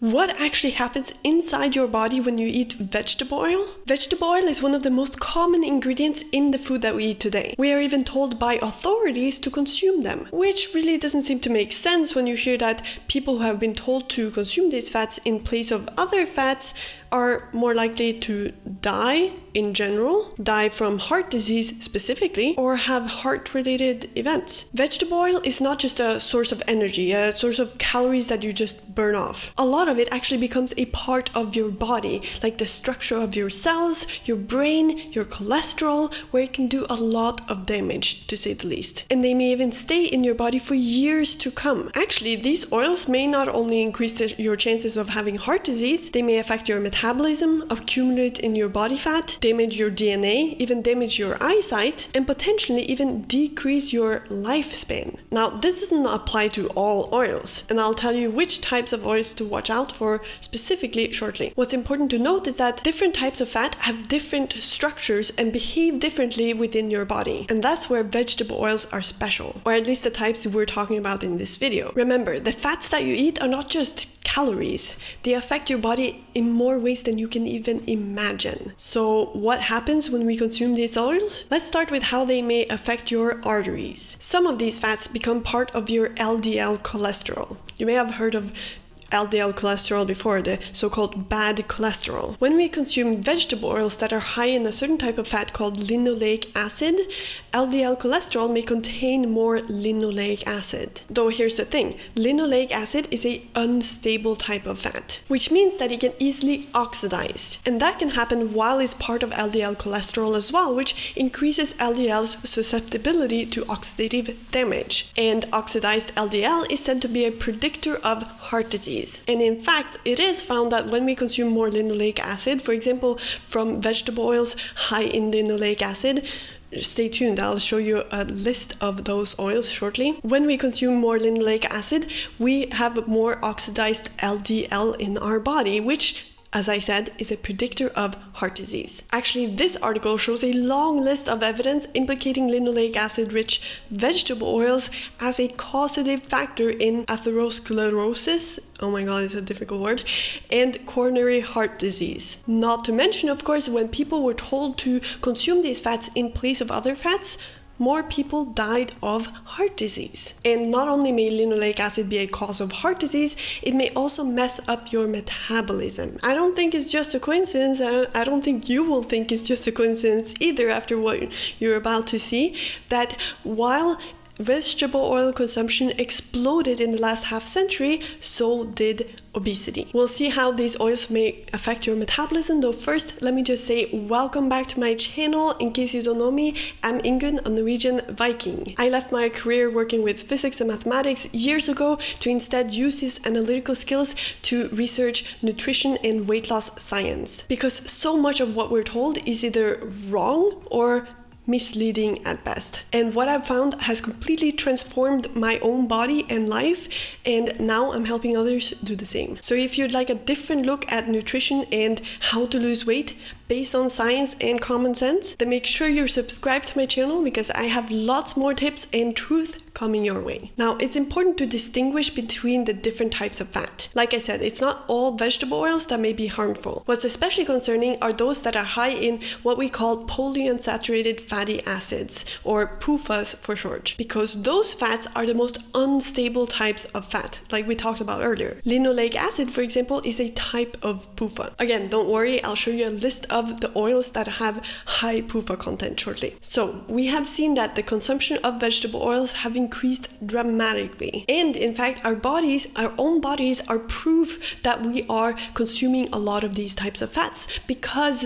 What actually happens inside your body when you eat vegetable oil? Vegetable oil is one of the most common ingredients in the food that we eat today. We are even told by authorities to consume them, which really doesn't seem to make sense when you hear that people who have been told to consume these fats in place of other fats are more likely to die in general, die from heart disease specifically, or have heart related events. Vegetable oil is not just a source of energy, a source of calories that you just burn off. A lot of it actually becomes a part of your body, like the structure of your cells, your brain, your cholesterol, where it can do a lot of damage, to say the least. And they may even stay in your body for years to come. Actually, these oils may not only increase the, your chances of having heart disease, they may affect your metabolism metabolism, accumulate in your body fat, damage your DNA, even damage your eyesight, and potentially even decrease your lifespan. Now, this doesn't apply to all oils, and I'll tell you which types of oils to watch out for specifically shortly. What's important to note is that different types of fat have different structures and behave differently within your body, and that's where vegetable oils are special, or at least the types we're talking about in this video. Remember, the fats that you eat are not just calories. They affect your body in more ways than you can even imagine. So, what happens when we consume these oils? Let's start with how they may affect your arteries. Some of these fats become part of your LDL cholesterol. You may have heard of LDL cholesterol before, the so called bad cholesterol. When we consume vegetable oils that are high in a certain type of fat called linoleic acid, LDL cholesterol may contain more linoleic acid. Though here's the thing linoleic acid is a unstable type of fat, which means that it can easily oxidize. And that can happen while it's part of LDL cholesterol as well, which increases LDL's susceptibility to oxidative damage. And oxidized LDL is said to be a predictor of heart disease disease. And in fact, it is found that when we consume more linoleic acid, for example, from vegetable oils high in linoleic acid, stay tuned i'll show you a list of those oils shortly when we consume more linoleic acid we have more oxidized ldl in our body which as I said, is a predictor of heart disease. Actually, this article shows a long list of evidence implicating linoleic acid rich vegetable oils as a causative factor in atherosclerosis. Oh my god, it's a difficult word. And coronary heart disease. Not to mention, of course, when people were told to consume these fats in place of other fats, more people died of heart disease. And not only may linoleic acid be a cause of heart disease, it may also mess up your metabolism. I don't think it's just a coincidence. I don't think you will think it's just a coincidence either after what you're about to see that while vegetable oil consumption exploded in the last half century, so did obesity. We'll see how these oils may affect your metabolism, though first let me just say welcome back to my channel. In case you don't know me, I'm Ingunn, a Norwegian Viking. I left my career working with physics and mathematics years ago to instead use these analytical skills to research nutrition and weight loss science. Because so much of what we're told is either wrong or misleading at best. And what I've found has completely transformed my own body and life, and now I'm helping others do the same. So if you'd like a different look at nutrition and how to lose weight, based on science and common sense, then make sure you're subscribed to my channel because I have lots more tips and truth coming your way. Now, it's important to distinguish between the different types of fat. Like I said, it's not all vegetable oils that may be harmful. What's especially concerning are those that are high in what we call polyunsaturated fatty acids, or PUFAs for short, because those fats are the most unstable types of fat, like we talked about earlier. Linoleic acid, for example, is a type of PUFA. Again, don't worry, I'll show you a list of the oils that have high PUFA content shortly. So, we have seen that the consumption of vegetable oils have increased dramatically. And in fact, our bodies, our own bodies, are proof that we are consuming a lot of these types of fats because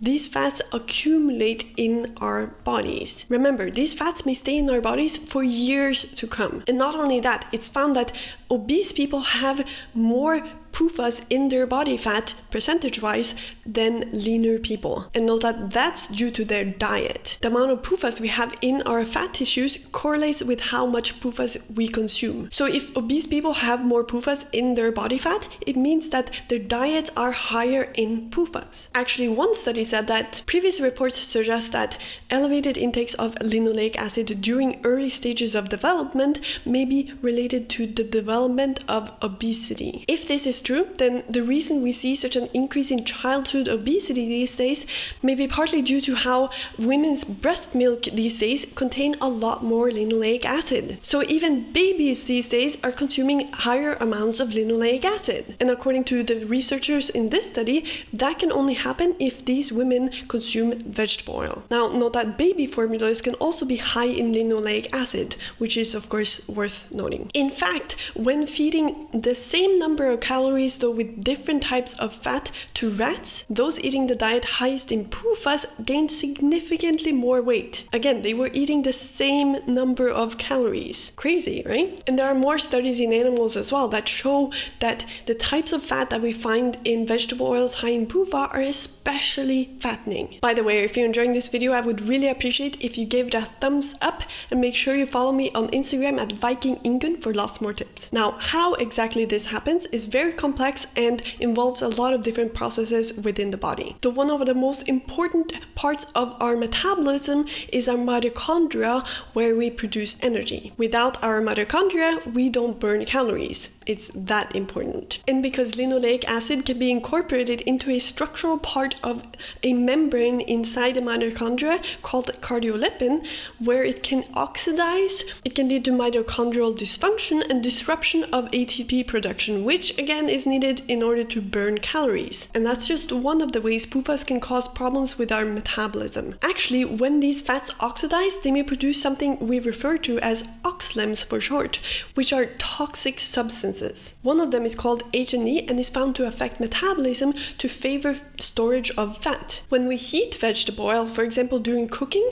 these fats accumulate in our bodies. Remember, these fats may stay in our bodies for years to come. And not only that, it's found that obese people have more PUFAs in their body fat percentage wise than leaner people. And note that that's due to their diet. The amount of PUFAs we have in our fat tissues correlates with how much PUFAs we consume. So if obese people have more PUFAs in their body fat, it means that their diets are higher in PUFAs. Actually, one study said that previous reports suggest that elevated intakes of linoleic acid during early stages of development may be related to the development of obesity. If this is true, then the reason we see such an increase in childhood obesity these days may be partly due to how women's breast milk these days contain a lot more linoleic acid. So even babies these days are consuming higher amounts of linoleic acid. And according to the researchers in this study, that can only happen if these women consume vegetable oil. Now, note that baby formulas can also be high in linoleic acid, which is of course worth noting. In fact, when feeding the same number of calories though with different types of fat to rats, those eating the diet highest in PUFAs gained significantly more weight. Again, they were eating the same number of calories. Crazy, right? And there are more studies in animals as well that show that the types of fat that we find in vegetable oils high in PUFA are especially fattening. By the way, if you're enjoying this video, I would really appreciate if you gave it a thumbs up and make sure you follow me on Instagram at Viking Ingunn for lots more tips. Now, how exactly this happens is very complex and involves a lot of different processes within the body. The one of the most important parts of our metabolism is our mitochondria, where we produce energy. Without our mitochondria, we don't burn calories. It's that important. And because linoleic acid can be incorporated into a structural part of a membrane inside the mitochondria called cardiolipin, where it can oxidize, it can lead to mitochondrial dysfunction and disruption of ATP production, which again is needed in order to burn calories. And that's just one of the ways PUFAs can cause problems with our metabolism. Actually, when these fats oxidize, they may produce something we refer to as OXLAMs for short, which are toxic substances. One of them is called HNE and is found to affect metabolism to favor storage of fat. When we heat vegetable oil, for example during cooking,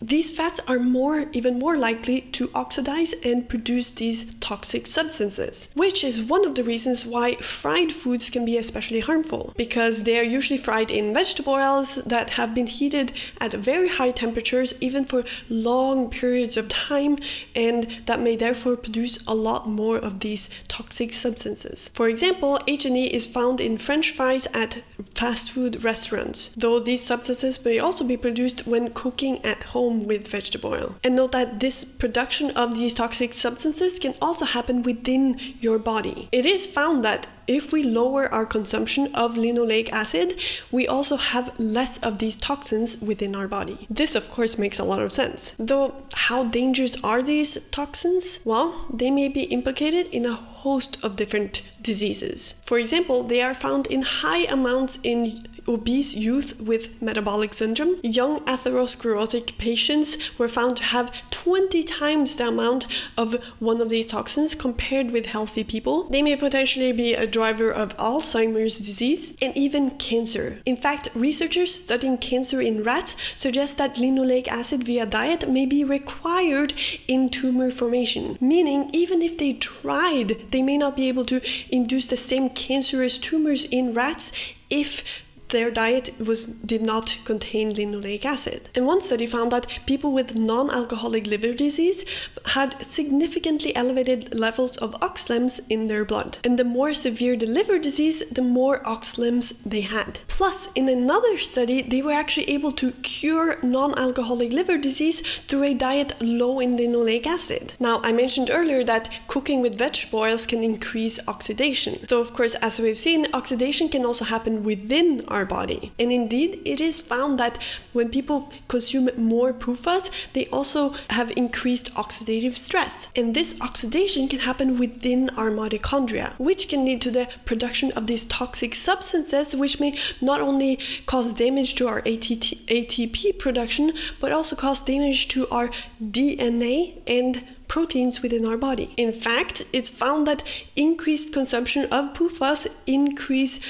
these fats are more, even more likely to oxidize and produce these toxic substances, which is one of the reasons why fried foods can be especially harmful, because they are usually fried in vegetable oils that have been heated at very high temperatures, even for long periods of time, and that may therefore produce a lot more of these toxic substances. For example, HNE is found in french fries at fast food restaurants, though these substances may also be produced when cooking at home home with vegetable oil. And note that this production of these toxic substances can also happen within your body. It is found that if we lower our consumption of linoleic acid, we also have less of these toxins within our body. This, of course, makes a lot of sense. Though, how dangerous are these toxins? Well, they may be implicated in a host of different diseases. For example, they are found in high amounts in obese youth with metabolic syndrome. Young atherosclerotic patients were found to have 20 times the amount of one of these toxins compared with healthy people. They may potentially be a driver of Alzheimer's disease and even cancer. In fact, researchers studying cancer in rats suggest that linoleic acid via diet may be required in tumor formation, meaning even if they tried, they may not be able to induce the same cancerous tumors in rats if their diet was did not contain linoleic acid. And one study found that people with non-alcoholic liver disease had significantly elevated levels of OXLAMs in their blood. And the more severe the liver disease, the more OXLAMs they had. Plus, in another study, they were actually able to cure non-alcoholic liver disease through a diet low in linoleic acid. Now, I mentioned earlier that cooking with vegetable oils can increase oxidation. Though, of course, as we've seen, oxidation can also happen within our our body. And indeed, it is found that when people consume more PUFAs, they also have increased oxidative stress. And this oxidation can happen within our mitochondria, which can lead to the production of these toxic substances, which may not only cause damage to our ATP production, but also cause damage to our DNA and proteins within our body. In fact, it's found that increased consumption of PUFAs increase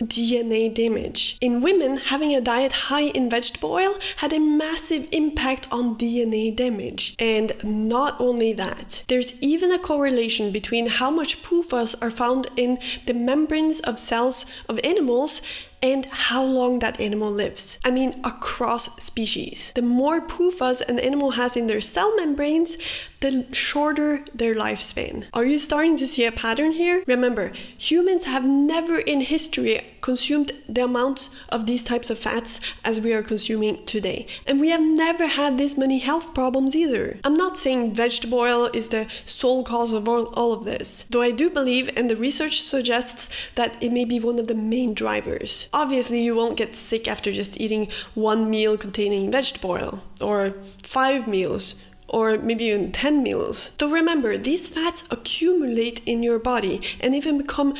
DNA damage. In women, having a diet high in vegetable oil had a massive impact on DNA damage. And not only that, there's even a correlation between how much PUFAs are found in the membranes of cells of animals and how long that animal lives. I mean, across species. The more PUFAs an animal has in their cell membranes, the shorter their lifespan. Are you starting to see a pattern here? Remember, humans have never in history consumed the amounts of these types of fats as we are consuming today. And we have never had this many health problems either. I'm not saying vegetable oil is the sole cause of all, all of this, though I do believe, and the research suggests, that it may be one of the main drivers. Obviously, you won't get sick after just eating one meal containing vegetable oil, or five meals or maybe even 10 meals. Though remember, these fats accumulate in your body and even become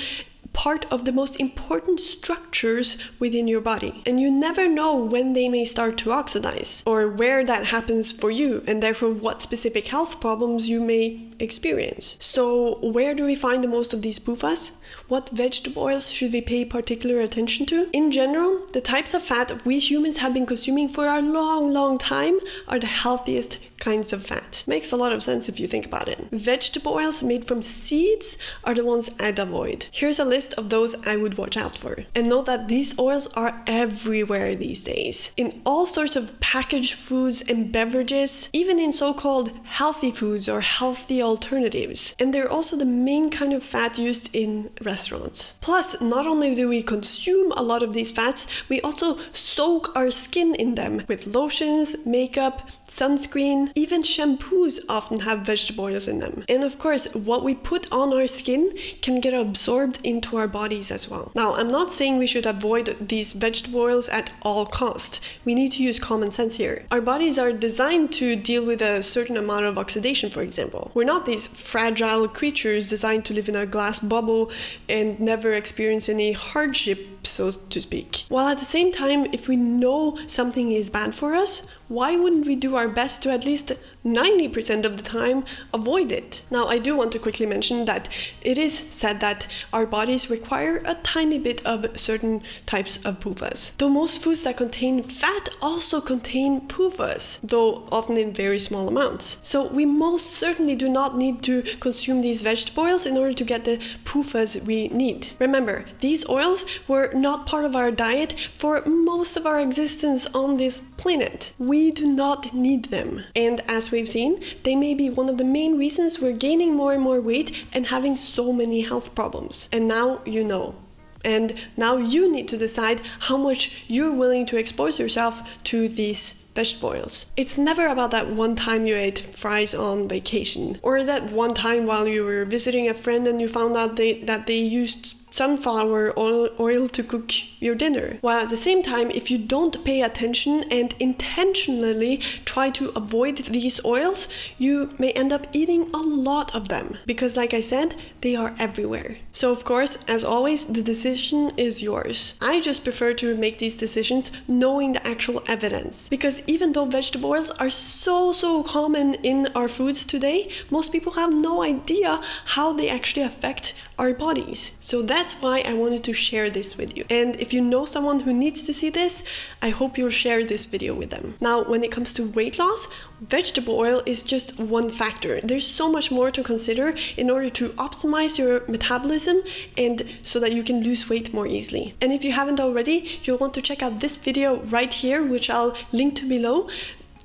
part of the most important structures within your body. And you never know when they may start to oxidize or where that happens for you, and therefore what specific health problems you may experience. So, where do we find the most of these PUFAs? What vegetable oils should we pay particular attention to? In general, the types of fat we humans have been consuming for a long, long time are the healthiest kinds of fat. Makes a lot of sense if you think about it. Vegetable oils made from seeds are the ones I'd avoid. Here's a list of those I would watch out for. And note that these oils are everywhere these days. In all sorts of packaged foods and beverages, even in so-called healthy foods or healthy alternatives. And they're also the main kind of fat used in restaurants. Plus, not only do we consume a lot of these fats, we also soak our skin in them with lotions, makeup, sunscreen, even shampoos often have vegetable oils in them. And of course, what we put on our skin can get absorbed into our bodies as well. Now, I'm not saying we should avoid these vegetable oils at all cost. We need to use common sense here. Our bodies are designed to deal with a certain amount of oxidation, for example. We're not these fragile creatures designed to live in a glass bubble and never experience any hardship, so to speak. While at the same time, if we know something is bad for us, why wouldn't we do our best to at least 90% of the time avoid it? Now, I do want to quickly mention that it is said that our bodies require a tiny bit of certain types of PUFAs. Though most foods that contain fat also contain PUFAs, though often in very small amounts. So we most certainly do not need to consume these vegetable oils in order to get the PUFAs we need. Remember, these oils were not part of our diet for most of our existence on this planet. We do not need them. And as we've seen, they may be one of the main reasons we're gaining more and more weight and having so many health problems. And now you know. And now you need to decide how much you're willing to expose yourself to these vegetable oils. It's never about that one time you ate fries on vacation, or that one time while you were visiting a friend and you found out they, that they used sunflower oil, oil to cook your dinner. While at the same time, if you don't pay attention and intentionally try to avoid these oils, you may end up eating a lot of them because, like I said, they are everywhere. So, of course, as always, the decision is yours. I just prefer to make these decisions knowing the actual evidence because even though vegetable oils are so, so common in our foods today, most people have no idea how they actually affect our bodies. So that's why I wanted to share this with you. And if you know someone who needs to see this, I hope you'll share this video with them. Now, when it comes to weight loss, vegetable oil is just one factor. There's so much more to consider in order to optimize your metabolism and so that you can lose weight more easily. And if you haven't already, you'll want to check out this video right here, which I'll link to below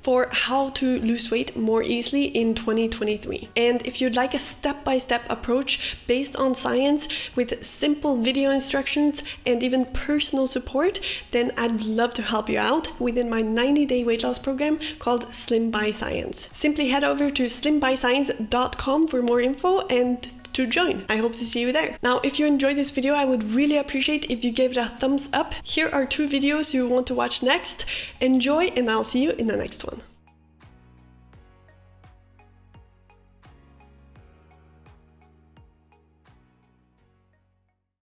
for how to lose weight more easily in 2023. And if you'd like a step by step approach based on science with simple video instructions and even personal support, then I'd love to help you out within my 90 day weight loss program called Slim by Science. Simply head over to slimbyscience.com for more info and to join. I hope to see you there. Now, if you enjoyed this video, I would really appreciate if you gave it a thumbs up. Here are two videos you want to watch next. Enjoy and I'll see you in the next one.